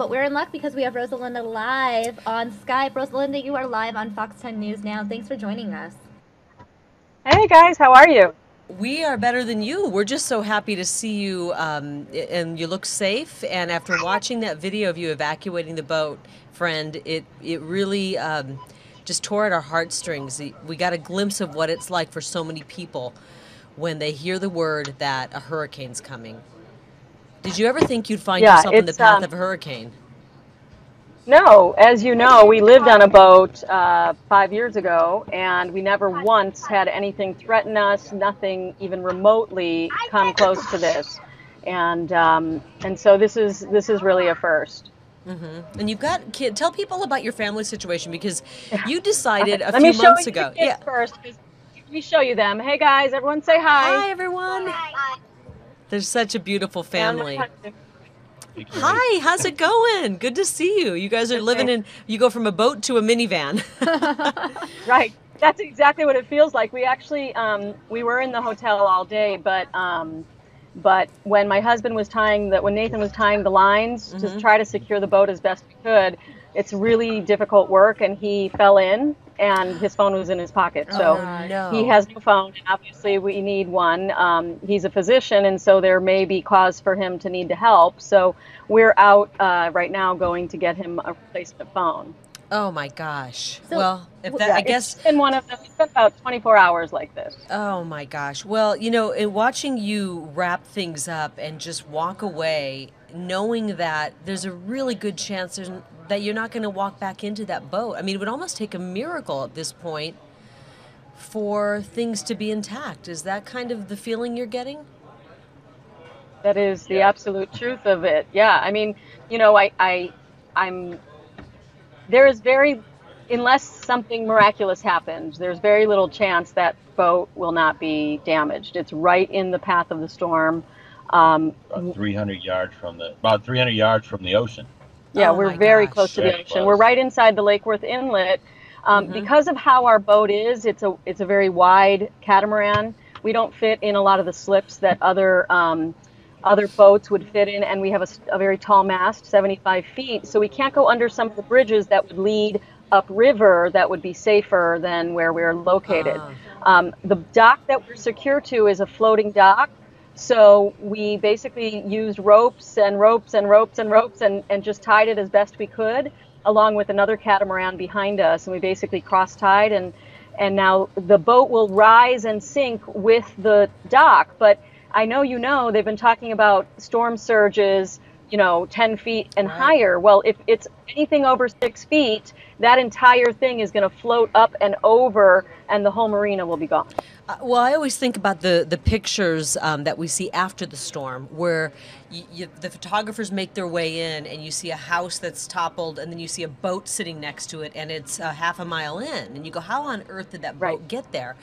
But we're in luck because we have Rosalinda live on Skype. Rosalinda, you are live on Fox 10 News now. Thanks for joining us. Hey guys, how are you? We are better than you. We're just so happy to see you, um, and you look safe. And after watching that video of you evacuating the boat, friend, it it really um, just tore at our heartstrings. We got a glimpse of what it's like for so many people when they hear the word that a hurricane's coming. Did you ever think you'd find Yeah, yourself in the path um, of a hurricane? No, as you know, we lived on a boat uh, five years ago, and we never once had anything threaten us. Nothing even remotely come close to this, and um, and so this is this is really a first. And you've got kid. Tell people about your family situation because you decided a Let me few show months you ago. the kids Yeah. first. 'cause Let me show you them. Hey guys, everyone say hi. Hi everyone. There's such a beautiful family. Hi, how's it going? Good to see you. You guys are living in. You go from a boat to a minivan. Right. That's exactly what it feels like. We actually um, we were in the hotel all day, but um, but when my husband was tying the when Nathan was tying the lines Mm-hmm. to try to secure the boat as best we could, it's really difficult work, and he fell in, and his phone was in his pocket. So Oh, no. he has no phone. and Obviously, we need one. Um, he's a physician, and so there may be cause for him to need to help. So we're out uh, right now going to get him a replacement phone. oh my gosh. So- well, if that, Yeah, I guess. it's been one of them. It's been about 24 hours like this. Oh my gosh. Well, you know, in watching you wrap things up and just walk away, knowing that there's a really good chance there's, that you're not going to walk back into that boat. I mean, it would almost take a miracle at this point for things to be intact. Is that kind of the feeling you're getting? That is the absolute truth of it. Yeah, I mean, you know, I, I, I'm. There is very, unless something miraculous happens, there's very little chance that boat will not be damaged. It's right in the path of the storm. Um, about 300 yards from the about 300 yards from the ocean. Yeah, Oh we're very gosh. close to the ocean. close. We're right inside the Lake Worth Inlet. Um, Mm-hmm. Because of how our boat is, it's a it's a very wide catamaran. We don't fit in a lot of the slips that other um, other boats would fit in, and we have a very tall mast, 75 feet, so we can't go under some of the bridges that would lead upriver that would be safer than where we're located. Ah. Um, the dock that we're secure to is a floating dock. So we basically used ropes and ropes and ropes and ropes and, and just tied it as best we could, along with another catamaran behind us. And we basically cross tied and and now the boat will rise and sink with the dock. But I know you know they've been talking about storm surges, you know, 10 feet and Right. higher. Well, if it's anything over six feet, that entire thing is going to float up and over, and the whole marina will be gone. Uh, well, I always think about the the pictures um, that we see after the storm, where y y the photographers make their way in, and you see a house that's toppled, and then you see a boat sitting next to it, and it's uh, half a mile in, and you go, "How on earth did that boat Right. get there?"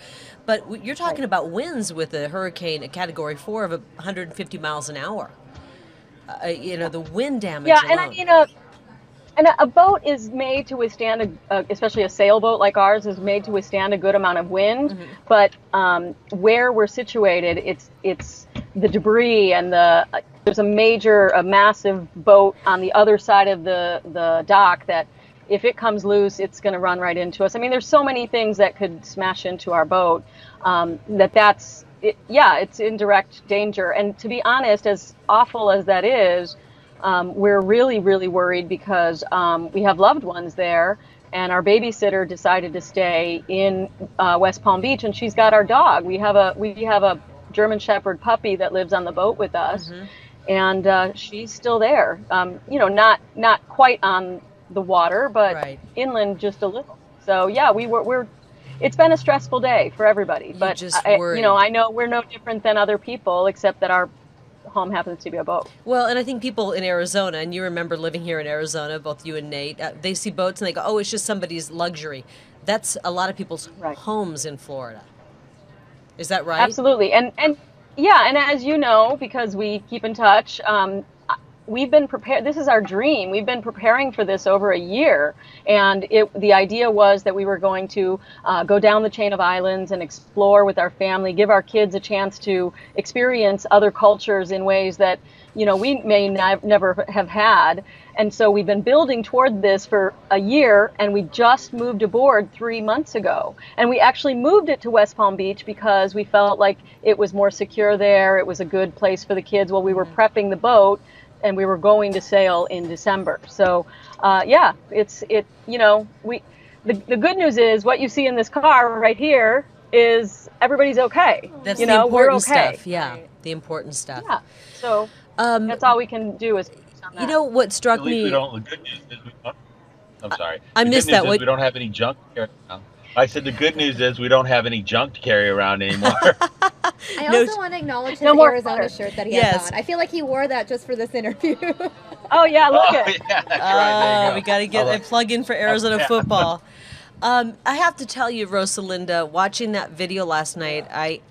But you're talking about winds with a hurricane, a Category Four of 150 miles an hour. Uh, you know, the wind damage. Yeah, and I mean a and a, boat is made to withstand a, especially a sailboat like ours is made to withstand a good amount of wind. Mm-hmm. But um, where we're situated, it's it's the debris and the there's a major, a massive boat on the other side of the the dock that. If it comes loose, it's going to run right into us. I mean, there's so many things that could smash into our boat um, that that's it, yeah, it's in direct danger. And to be honest, as awful as that is, um, we're really, really worried because um, we have loved ones there, and our babysitter decided to stay in uh, West Palm Beach, and she's got our dog. We have a we have a German Shepherd puppy that lives on the boat with us, and uh, she's still there. Um, you know, not not quite on the water, but Right. inland just a little. So yeah, we were we're. It's been a stressful day for everybody, but just I, you know, I know we're no different than other people, except that our home happens to be a boat. Well, and I think people in Arizona, and you remember living here in Arizona, both you and Nate, uh, they see boats and they go, "Oh, it's just somebody's luxury." That's a lot of people's Right. homes in Florida. Is that right? Absolutely, and and yeah, and as you know, because we keep in touch, um, we've been prepared. This is our dream. We've been preparing for this over a year, and it the idea was that we were going to uh, go down the chain of islands and explore with our family, give our kids a chance to experience other cultures in ways that you know we may nev- never have had And so we've been building toward this for a year, and we just moved aboard three months ago. And we actually moved it to West Palm Beach because we felt like it was more secure there. It was a good place for the kids while we were prepping the boat, and we were going to sail in December. So, uh, yeah, it's it. You know, we. The, the good news is what you see in this car right here is everybody's okay. That's you the know, we're important okay. stuff. Yeah, the important stuff. Yeah. So Um, that's all we can do is. focus you know what struck At least we me? don't. The good news is we don't. I'm sorry. I The missed that. news What- We don't have any junk to carry. I said the good news is we don't have any junk to carry around anymore. I No, also want to acknowledge his No Arizona clutter. shirt that he Yes. has on. I feel like he wore that just for this interview. Oh yeah, look oh, at. yeah, right. There Oh, go. we got to get a plug in for Arizona Yeah. football. Um, I have to tell you, Rosalinda, watching that video last night, I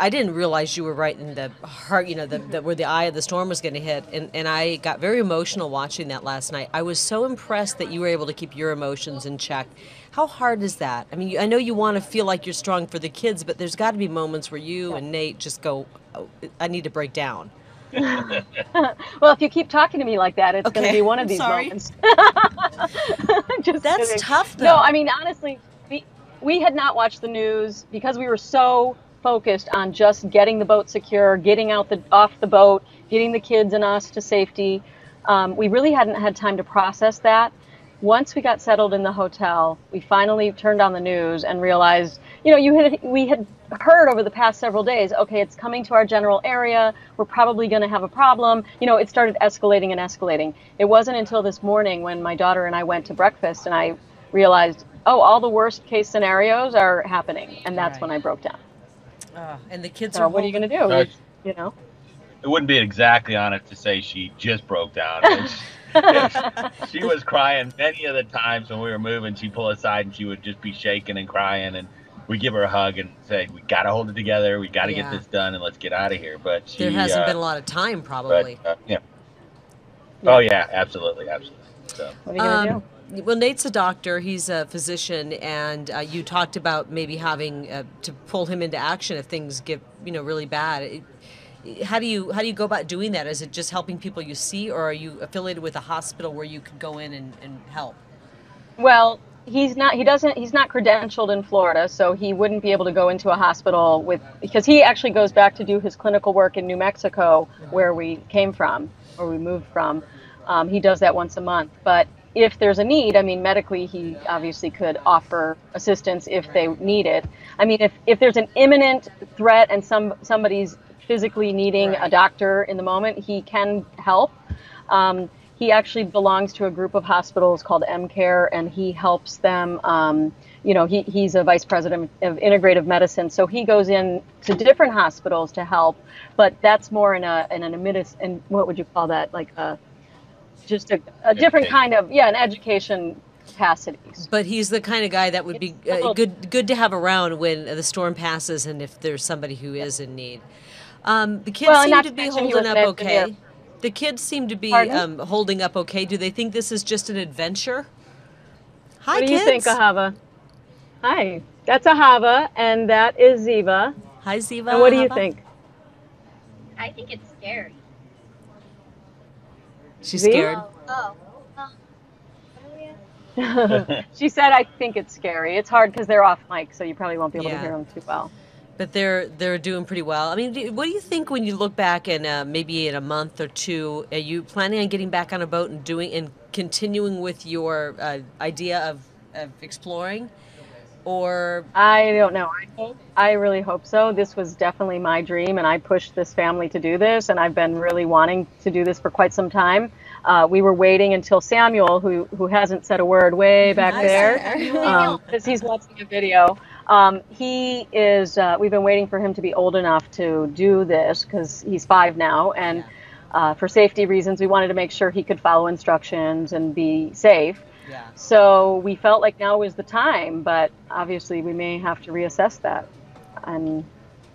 I didn't realize you were right in the heart, you know, the, the, where the eye of the storm was going to hit, and and I got very emotional watching that last night. I was so impressed that you were able to keep your emotions in check. How hard is that? I mean, you- I know you want to feel like you're strong for the kids, but there's got to be moments where you and Nate just go, oh, "I need to break down." Well, if you keep talking to me like that, it's going to be one of I'm these sorry. moments. Just That's kidding. tough, though. No. I mean honestly, we we had not watched the news because we were so focused on just getting the boat secure, getting out the off the boat, getting the kids and us to safety. Um, we really hadn't had time to process that. Once we got settled in the hotel, we finally turned on the news and realized, you know, you had we had heard over the past several days, okay, it's coming to our general area. We're probably going to have a problem. You know, it started escalating and escalating. It wasn't until this morning when my daughter and I went to breakfast and I realized, oh, all the worst case scenarios are happening, and that's when I broke down. Oh, and the kids So are. what are you going to do? Gosh. You know. it wouldn't be exactly honest to say she just broke down. She was crying many of the times when we were moving. She'd pull aside and she would just be shaking and crying, and we'd give her a hug and say, "We got to hold it together. We got to Yeah. get this done, and let's get out of here." But she, There hasn't uh, been a lot of time, probably. But, uh, yeah. Oh yeah, absolutely, absolutely. So What are you going to Um, well, Nate's a doctor. He's a physician, and uh, you talked about maybe having uh, to pull him into action if things get you know really bad. It, how do you how do you go about doing that? Is it just helping people you see, or are you affiliated with a hospital where you could go in and, and help? Well, he's not. He doesn't. He's not credentialed in Florida, so he wouldn't be able to go into a hospital with because he actually goes back to do his clinical work in New Mexico, where we came from, where we moved from. Um, he does that once a month, but if there's a need, I mean, medically, he obviously could offer assistance if they need it. I mean, if, if there's an imminent threat and some somebody's physically needing a doctor in the moment, he can help. Um, he actually belongs to a group of hospitals called MCare, and he helps them. Um, you know, he, he's a vice president of integrative medicine, so he goes in to different hospitals to help. But that's more in a in an adminis- and what would you call that? Like a just a, a different kind of yeah, an education capacity. But he's the kind of guy that would be uh, good good to have around when the storm passes and if there's somebody who is in need. Um, the kids Well, seem to to be mention holding up okay. engineer. The kids seem to be um, holding up okay. Do they think this is just an adventure? Hi, what do kids. you think, Ahava? Hi, that's Ahava, and that is Ziva. Hi, Ziva. And what do you think? I think it's scary. She's Z? scared. Oh. oh. she said, "I think it's scary. It's hard because they're off mic, so you probably won't be able Yeah. to hear them too well." But they're they're doing pretty well. I mean, do, what do you think when you look back and uh, maybe in a month or two, are you planning on getting back on a boat and doing and continuing with your uh, idea of, of exploring, or I don't know. I hope. I really hope so. This was definitely my dream, and I pushed this family to do this, and I've been really wanting to do this for quite some time. Uh, we were waiting until Samuel, who who hasn't said a word way back there, because he's watching a video. Um, he is. Uh, we've been waiting for him to be old enough to do this because he's five now, and uh, for safety reasons, we wanted to make sure he could follow instructions and be safe. Yeah? So we felt like now was the time, but obviously we may have to reassess that, and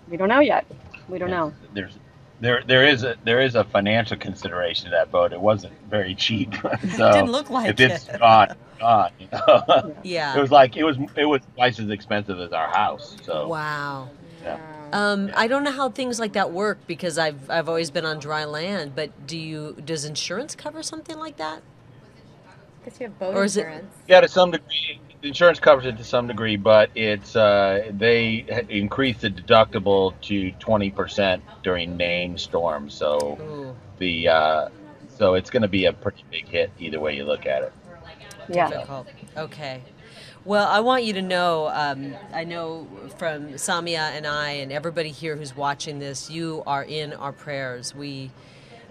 we don't know yet. We don't know. There's there there is a there is a financial consideration to that boat. It wasn't very cheap. so didn't look like if it's it. gone, gone. You know? Yeah. it was like it was it was twice as expensive as our house. So Wow. yeah. Um, I don't know how things like that work because I've I've always been on dry land. But do you does insurance cover something like that? Because you have boat Or is it- Yeah, to some degree, insurance covers it to some degree, but it's uh, they ha- increased the deductible to twenty percent during named storms. So Ooh, the uh, so it's going to be a pretty big hit either way you look at it. Yeah. difficult. Okay. Well, I want you to know, um, I know from Samia and I and everybody here who's watching this, you are in our prayers. We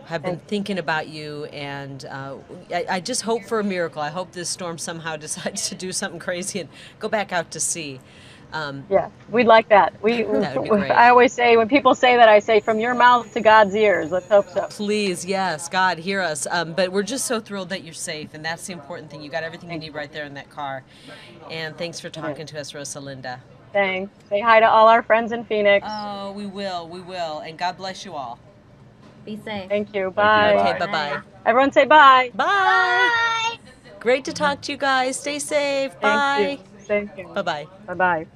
have been thinking about you, and uh, I, I just hope for a miracle. I hope this storm somehow decides to do something crazy and go back out to sea. Um, Yeah, we'd like that. We, That. I always say when people say that, I say from your mouth to God's ears. Let's hope so. Please, yes, God, hear us. Um, but we're just so thrilled that you're safe, and that's the important thing. You got everything you need right there in that car. And thanks for talking to us, Rosalinda. Thanks. Say hi to all our friends in Phoenix. Oh, we will, we will. And God bless you all. Be safe. Thank you. you. Bye. Okay, Bye. bye bye. Everyone say bye. Bye. Bye. Great to talk to you guys. Stay safe. Thank Bye. you. Thank you. Bye bye. Bye bye.